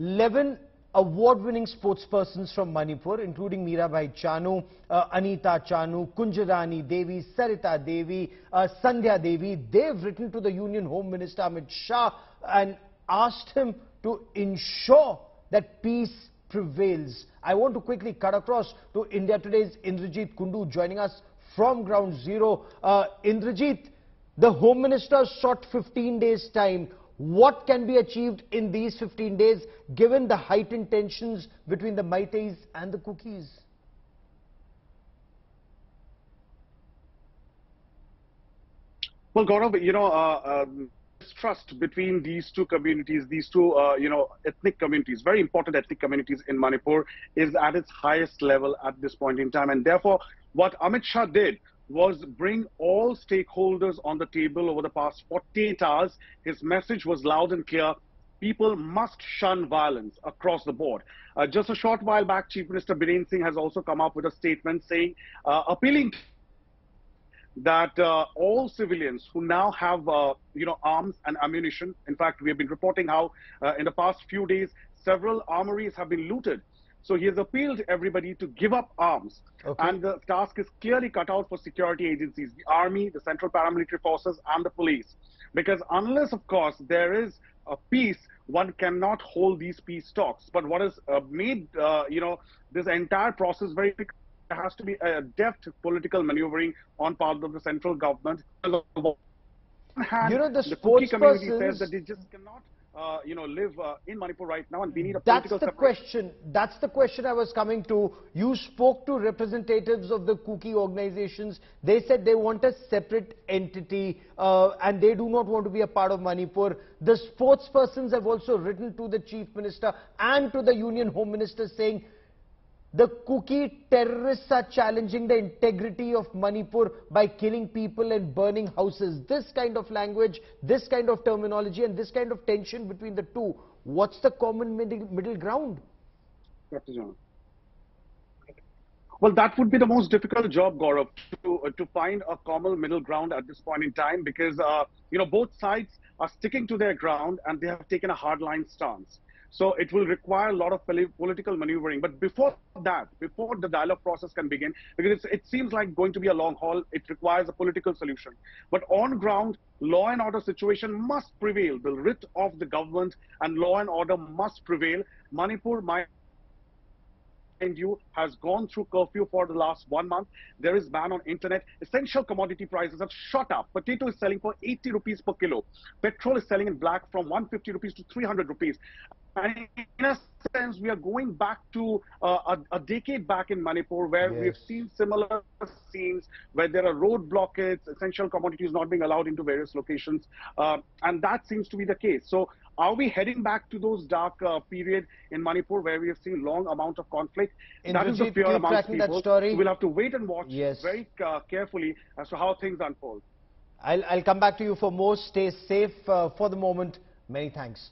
11 award-winning sportspersons from Manipur, including Mirabai Chanu, uh, Anita Chanu, Kunjarani Devi, Sarita Devi, uh, Sandhya Devi. They've written to the Union Home Minister Amit Shah and asked him to ensure that peace prevails. I want to quickly cut across to India Today's Indrajit Kundu joining us from ground zero. Uh, Indrajit, the Home Minister sought 15 days time. What can be achieved in these 15 days given the heightened tensions between the Meiteis and the Kukis? Well, Gaurav, you know, uh, um, trust between these two communities, these two, uh, you know, ethnic communities, very important ethnic communities in Manipur, is at its highest level at this point in time. And therefore, what Amit Shah did was bring all stakeholders on the table over the past 48 hours. His message was loud and clear. People must shun violence across the board. Uh, just a short while back, Chief Minister Biren Singh has also come up with a statement saying, uh, appealing that uh, all civilians who now have, uh, you know, arms and ammunition, in fact, we have been reporting how uh, in the past few days, several armories have been looted. So he has appealed to everybody to give up arms. Okay. And the task is clearly cut out for security agencies, the army, the central paramilitary forces, and the police. Because unless, of course, there is a peace, one cannot hold these peace talks. But what has uh, made, uh, you know, this entire process very there has to be a deft political maneuvering on part of the central government. You know, the, the community says that they just cannot uh, you know, live uh, in Manipur right now, and we need a That's the separation. question. That's the question I was coming to. You spoke to representatives of the Kuki organizations. They said they want a separate entity, uh, and they do not want to be a part of Manipur. The sports persons have also written to the chief minister and to the union home minister saying the Kuki terrorists are challenging the integrity of Manipur by killing people and burning houses. This kind of language, this kind of terminology and this kind of tension between the two. What's the common middle, middle ground? Well, that would be the most difficult job, Gaurav, to, uh, to find a common middle ground at this point in time because, uh, you know, both sides are sticking to their ground and they have taken a hardline stance. So it will require a lot of political maneuvering. But before that, before the dialogue process can begin, because it seems like going to be a long haul, it requires a political solution. But on ground, law and order situation must prevail. The writ of the government and law and order must prevail. Manipur, my you has gone through curfew for the last one month. There is ban on internet. Essential commodity prices have shot up. Potato is selling for 80 rupees per kilo. Petrol is selling in black from 150 rupees to 300 rupees. And in a sense, we are going back to uh, a, a, decade back in Manipur where yes. we've seen similar scenes where there are road blockades, essential commodities not being allowed into various locations. Uh, and that seems to be the case. So are we heading back to those dark uh, period in Manipur where we have seen long amount of conflict? In that is the fear amongst people. We'll have to wait and watch yes. very uh, carefully as to how things unfold. I'll, I'll come back to you for more. Stay safe uh, for the moment. Many thanks.